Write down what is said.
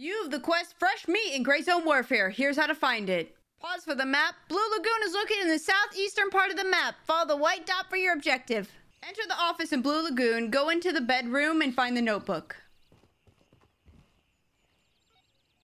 You've the quest Fresh Meat in Gray Zone Warfare. Here's how to find it. Pause for the map. Blue Lagoon is located in the southeastern part of the map. Follow the white dot for your objective. Enter the office in Blue Lagoon, go into the bedroom, and find the notebook.